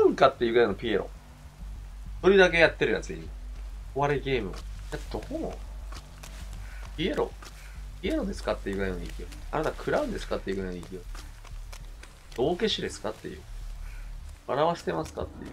うんかっていうぐらいのピエロ。それだけやってるやついる。お笑いゲーム。え、どうピエロ？ピエロですかっていうぐらいの勢い。あなたクラウンですかっていうぐらいの勢い。道化師ですかっていう。笑わしてますかっていう。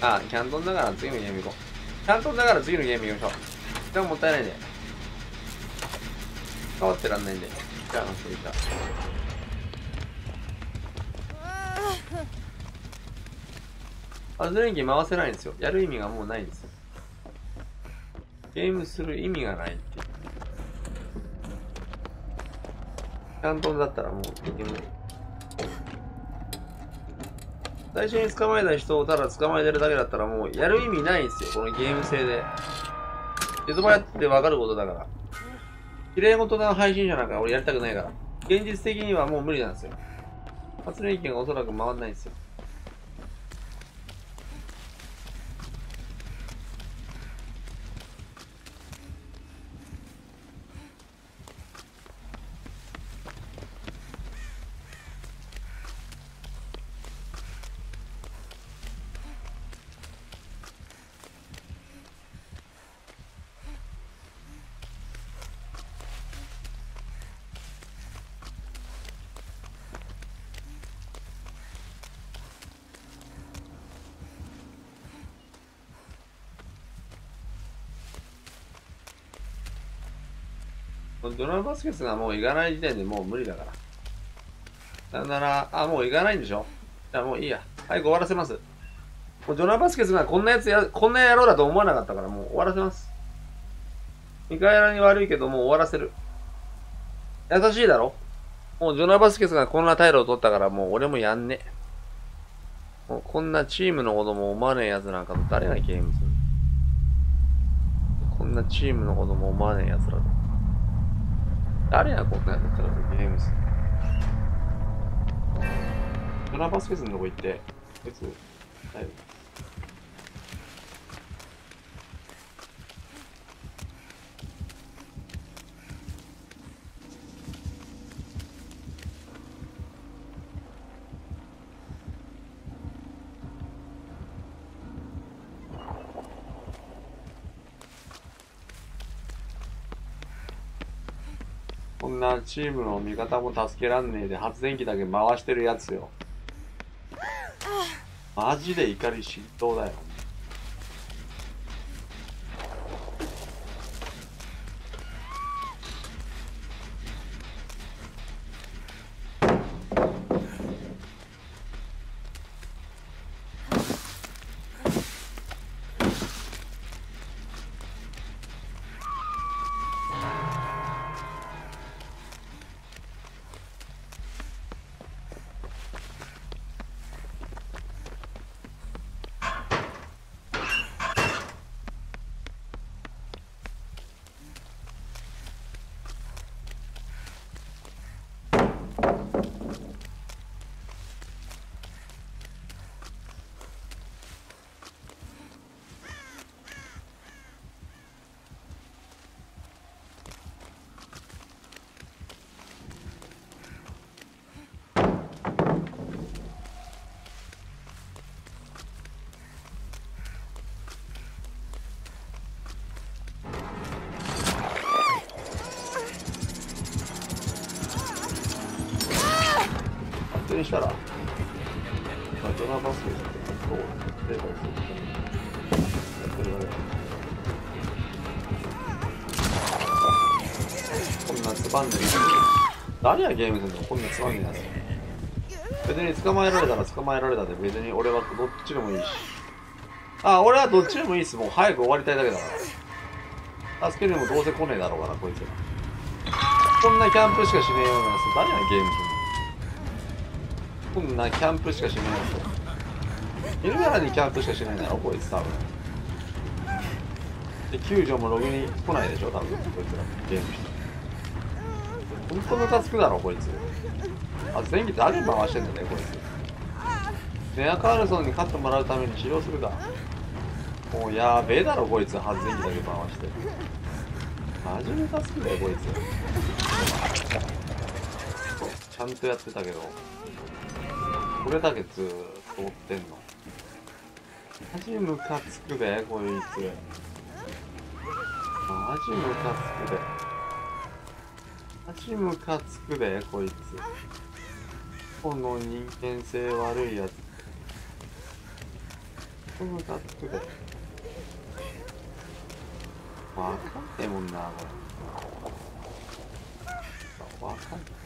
あ、キャントンだから次のゲーム行こう。キャントンだから次のゲーム行きましょう。時間もったいないんで。変わってらんないんで。じゃあ、それじゃあ。アズレンキ回せないんですよ。やる意味がもうないんですよ。ゲームする意味がないっていう。キャントンだったらもうゲーム最初に捕まえた人をただ捕まえてるだけだったらもうやる意味ないんですよ、このゲーム性で。いつもやってわかることだから。綺麗事な配信者なんか俺やりたくないから。現実的にはもう無理なんですよ。発電機がおそらく回んないんですよ。ドラムバスケスがもう行かない時点でもう無理だから。さよなら、あ、もう行かないんでしょ？じゃあもういいや。早く終わらせます。もうジョナ・バスケスがこんなやつや、こんな野郎だと思わなかったからもう終わらせます。ミカエラに悪いけどもう終わらせる。優しいだろ？もうジョナ・バスケスがこんな態度を取ったからもう俺もやんね。もうこんなチームのことも思わねえやつなんかと誰がゲームする？こんなチームのことも思わねえやつらと。誰やこんなやつらゲームすドラバスフェスのとこ行って、こいつ、はい。こんなチームの味方も助けらんねえで発電機だけ回してるやつよ。マジで怒り心頭だよ。したら、まあ、ジョナバスケってそう、例えばそうやってる。こんなつまんねえ。何やゲームするのこんなつまんねえやつ。別に捕まえられたら捕まえられたで別に俺はどっちでもいいし。あ、俺はどっちでもいいっす。もう早く終わりたいだけだから。助けるにもどうせ来ねえだろうから、こいつら。こんなキャンプしかしねえようなやつ誰やゲームするのこんなキャンプしかしねえやついるからにキャンプしかしな。いんだろこいつ多分で救助もログに来ないでしょ多分こいつら。ゲームし。て本当ムカつくだろこいつ。あ前期誰回してんだねこいつ。ネア・カールソンに勝ってもらうために治療するかもうやべえだろこいつ。発電機だけ回してマジムカつくだよこいつ。ちゃんとやってたけどこれだけずーっと追ってんの。マジムカつくでこいつ。マジムカつくで。マジムカつくでこいつ。この人間性悪いやつ。ムカつくで。わかんねえもんな、これ。わかんね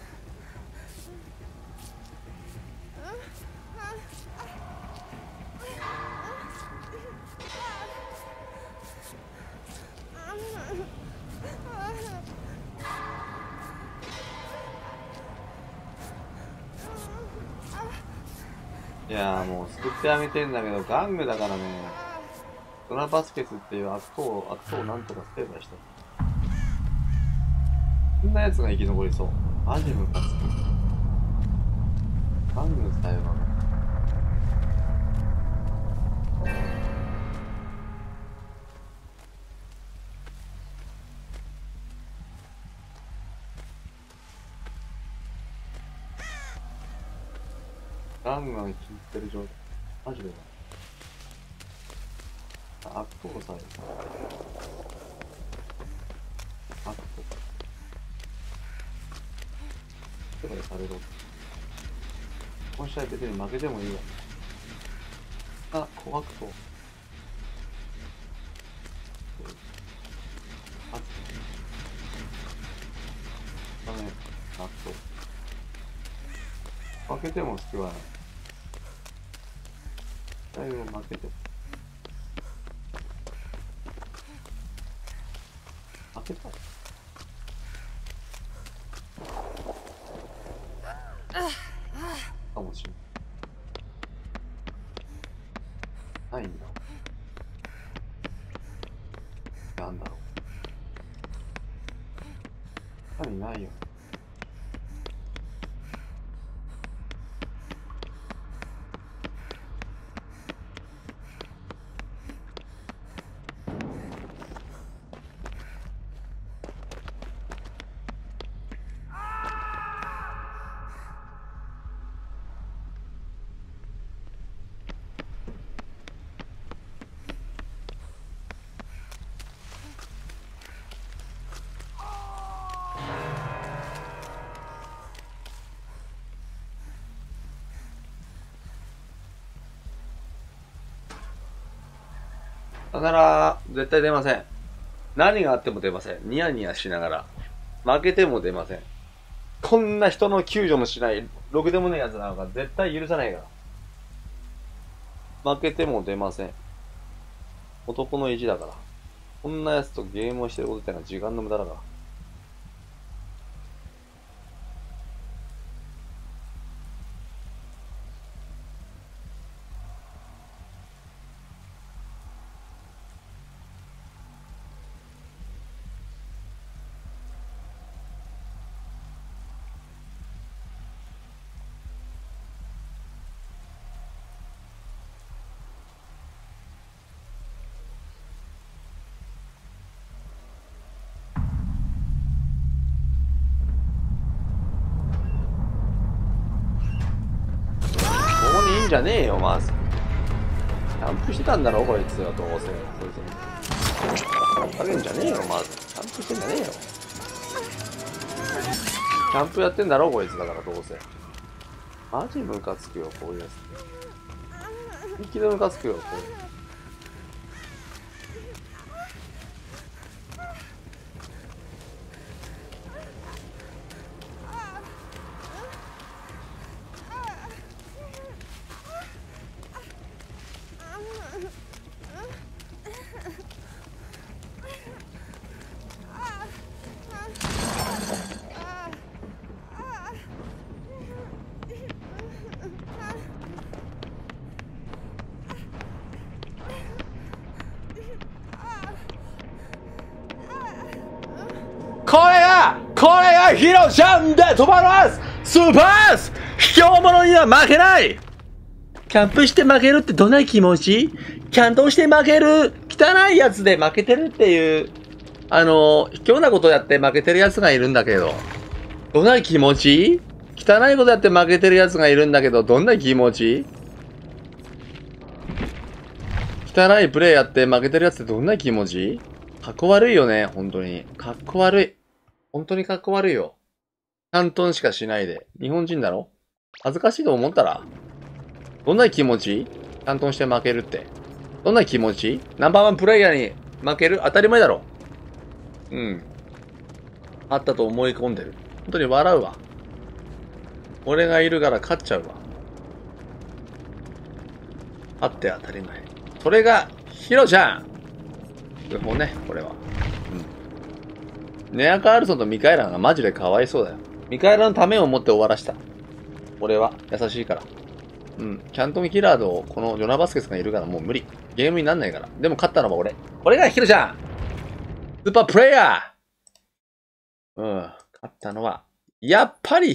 いやもう救ってあげてんだけど、ガングだからね。ドラバスケスっていう悪党悪党をなんとか成敗した。こんな奴が生き残りそう。マジムカつく。ガングさえはガングが効いてる状態。マジで悪党された。悪党。手配されろ。この試合別に負けてもいいわ。あ、小悪党。あ、ダメ。悪党。負けても救わない。最後負けても。開けた？かもしれないないんだ。なんだろう。何ないよ。だから、絶対出ません。何があっても出ません。ニヤニヤしながら。負けても出ません。こんな人の救助もしない、ろくでもねえ奴なのか絶対許さないから。負けても出ません。男の意地だから。こんな奴とゲームをしてることってのは時間の無駄だから。じゃねえよ、まず。キャンプしてたんだろ、こいつは、どうせ。こいつに。かけんじゃねえよ、まず。キャンプしてんじゃねえよ。キャンプやってんだろ、こいつだから、どうせ。マジムカつくよ、こういうやつ。本気でムカつくよ、こういう。これが、これがヒロちゃんで止まります。スーパース。卑怯者には負けない。キャンプして負けるってどんな気持ち？キャントして負ける。汚いやつで負けてるっていう、あの、卑怯なことやって負けてるやつがいるんだけど、どんな気持ち？汚いことやって負けてるやつがいるんだけど、どんな気持ち？汚いプレイやって負けてるやつってどんな気持ち？かっこ悪いよね、本当に。かっこ悪い。本当にかっこ悪いよ。キャントンしかしないで。日本人だろ？恥ずかしいと思ったら？どんな気持ち？キャントンして負けるって。どんな気持ち？ナンバーワンプレイヤーに負ける？当たり前だろ。うん。あったと思い込んでる。本当に笑うわ。俺がいるから勝っちゃうわ。あって当たり前。それが、ヒロちゃん不法ね、これは。ネア・カールソンとミカエラがマジでかわいそうだよ。ミカエラのためを思って終わらした。俺は優しいから。うん。キャントン・キラード、このジョナ・バスケスがいるからもう無理。ゲームになんないから。でも勝ったのは俺。俺がヒロちゃんスーパープレイヤーうん。勝ったのは、やっぱり